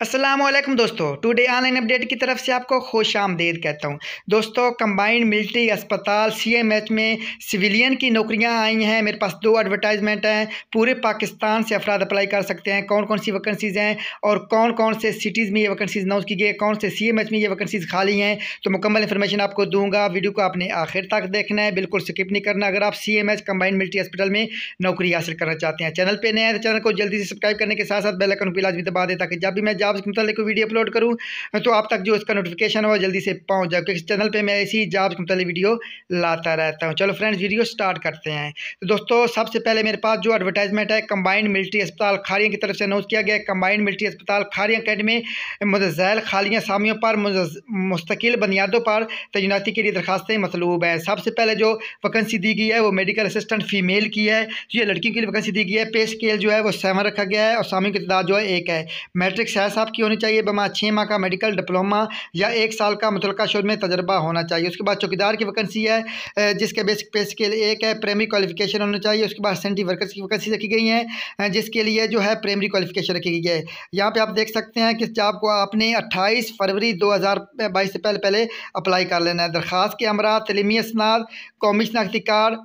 असलम दोस्तों। Today online update की तरफ़ से आपको खुश आमदेद कहता हूँ। दोस्तों कंबाइंड मिलिट्री अस्पताल सीएमएच में सिविलियन की नौकरियाँ आई हैं। मेरे पास दो एडवर्टाइजमेंट हैं। पूरे पाकिस्तान से अफराद अप्लाई कर सकते हैं। कौन कौन सी वैकेंसीज़ हैं और कौन कौन से सिटीज़ में ये वैकेंसीज अनाउंस की गई है? कौन से सी में ये वैकेंसीज खाली हैं? तो मुकम्मल इन्फॉर्मेशन आपको दूँगा। वीडियो को आपने आखिर तक देखना है। बिल्कुल स्किप नहीं करना। अगर आप C M H combined military hospital में नौकरी हासिल करना चाहते हैं। चैनल पर नए हैं तो चैनल को जल्दी से सब्सक्राइब करने के साथ साथ बेलकन भी लाजमी दबा दें ताकि जब भी मैं जॉब्स के मतलब वीडियो अपलोड करूँ तो आप तक जो इसका नोटिफिकेशन हो जल्दी से पहुँच जाए, क्योंकि चैनल पर मैं ऐसी जॉब्स मतलब वीडियो लाता रहता हूँ। चलो फ्रेंड्स वीडियो स्टार्ट करते हैं। तो दोस्तों, सबसे पहले मेरे पास जो एडवर्टाइजमेंट है कम्बाइंड मिलिट्री अस्पताल खारियाँ की तरफ़ से अनाउंस किया गया कम्बाइंड मिलिट्री अस्पताल खारियाँ अकेडमी मुतजैल खालियाँ सामियों पर मुस्तकिल बुनियादों पर तैनाती के लिए दरखास्तें मतलूब हैं। सबसे पहले जो वैकेंसी दी गई है, वो मेडिकल असिस्टेंट फीमेल की है। जो ये लड़कियों के लिए वैकेंसी दी गई है। पे स्केल जो है, वो सेवन रखा गया है और सामियों की तादाद जो है, एक है। मैट्रिक शायद साहब की होनी चाहिए। बमा छः माह का मेडिकल डिप्लोमा या एक साल का मुतल शुरू में तजर्बा होना चाहिए। उसके बाद चौकीदार की वैकेंसी है जिसके बेसिक पे स्केल एक है प्राइमरी क्वालिफिकेशन होना चाहिए। उसके बाद सेंट्री वर्कर्स की वैकेंसी रखी गई है जिसके लिए जो है प्राइमरी क्वालिफिकेशन रखी गई है। यहाँ पर आप देख सकते हैं कि जॉब को आपने अट्ठाईस फरवरी दो हज़ार बाईस से पहले पहले अप्लाई कर लेना है। दरख्वास्त के अमरा तलीमी असनाद कौमी शनाख्ती कार्ड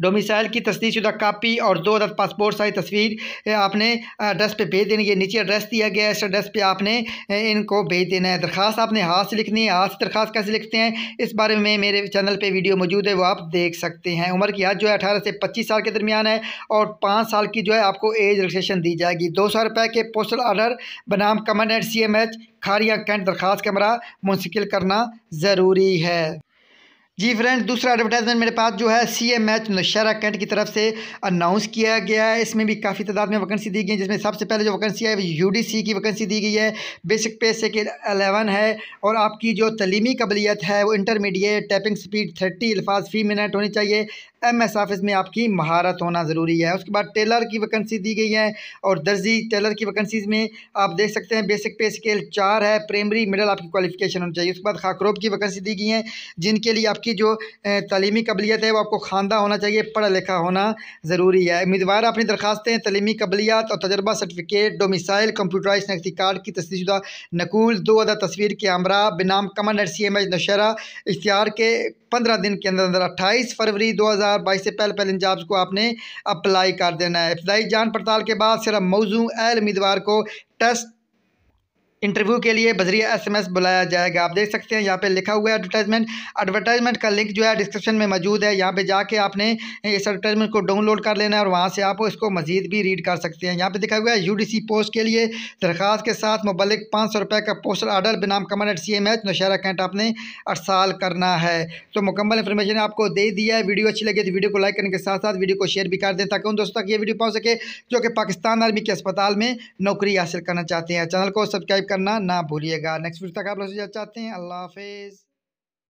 डोमिसाइल की तस्दीशुदा कापी और दो अदद पासपोर्ट साइज़ तस्वीर आपने एड्रेस पे भेज देनी है। नीचे एड्रेस दिया गया है। इस एड्रेस पे आपने इनको भेज देना है। दरख्वास्त आपने हाथ से लिखनी है। हाथ से दरख्वास्त कैसे लिखते हैं? इस बारे में मेरे चैनल पे वीडियो मौजूद है, वो आप देख सकते हैं। उम्र की हद जो है अठारह से पच्चीस साल के दरमियान है और पाँच साल की जो है आपको एज रजिस्ट्रेशन दी जाएगी। दो सौ रुपये के पोस्टल ऑर्डर, बनाम commandant C M H, Kharian cantt दरख्वास्त कैमरा मुंसिल करना ज़रूरी है। जी फ्रेंड्स, दूसरा एडवर्टाइजमेंट मेरे पास जो है C M H Nowshera cantt की तरफ़ से अनाउंस किया गया है। इसमें भी काफ़ी तादाद में वैकेंसी दी गई है, जिसमें सबसे पहले जो वैकेंसी है यू डी सी की वैकेंसी दी गई है। बेसिक पे से के अलेवन है और आपकी जो तलीमी कबलीत है, वो इंटरमीडिएट टैपिंग स्पीड थर्टी अल्फाज फ़ी मिनट होनी चाहिए। एम एस ऑफ़िस में आपकी महारत होना ज़रूरी है। उसके बाद टेलर की वैकेंसी दी गई है और दर्जी टेलर की वैकेंसीज़ में आप देख सकते हैं बेसिक पे स्केल चार है प्राइमरी मिडल आपकी क्वालिफिकेशन होनी चाहिए। उसके बाद खाकरोब की वैकेंसी दी गई है, जिनके लिए आपकी जो तलीमी कबलियत है वो आपको खानदा होना चाहिए, पढ़ा लिखा होना ज़रूरी है। उम्मीदवार अपनी दरखास्तें तलीमी कबलियात और तजर्बा सर्टिफिकेट डोमिसाइल कंप्यूटराइज शनाख्ती कार्ड की तस्दीशुदा नकूल, दो अदा तस्वीर के हमरा, बिनाम commandant C M H Nowshera इश्तार के पंद्रह दिन के अंदर अंदर अट्ठाईस फरवरी दो हज़ार बाईस से पहले पहले इन जॉब्स को आपने अप्लाई कर देना है। इब्तदाई जान पड़ताल के बाद सिर्फ़ मौजूद अहल उम्मीदवार को टेस्ट इंटरव्यू के लिए बजरिया एसएमएस बुलाया जाएगा। आप देख सकते हैं, यहाँ पे लिखा हुआ है एडवर्टाइजमेंट एडवर्टाइजमेंट का लिंक जो है डिस्क्रिप्शन में मौजूद है। यहाँ पे जाके आपने इस एडवर्टाइजमेंट को डाउनलोड कर लेना है और वहाँ से आप इसको मजीद भी रीड कर सकते हैं। यहाँ पे लिखा हुआ है यूडीसी पोस्ट के लिए दरख्वास्त के साथ मुबलिक पाँच सौ रुपये का postal order बिनाम commandant C M H Nowshera cantt आपने अरसाल करना है। तो मुकम्मल इन्फॉर्मेशन आपको दे दिया है। वीडियो अच्छी लगी तो वीडियो को लाइक करने के साथ साथ वीडियो को शेयर भी कर दें ताकि उन दोस्तों तक ये वीडियो पहुँच सके जो कि पाकिस्तान आर्मी के अस्पताल में नौकरी हासिल करना चाहते हैं। चैनल को सब्सक्राइब करना ना भूलिएगा। नेक्स्ट वीडियो तक आप लोग चाहते हैं अल्लाह हाफिज़।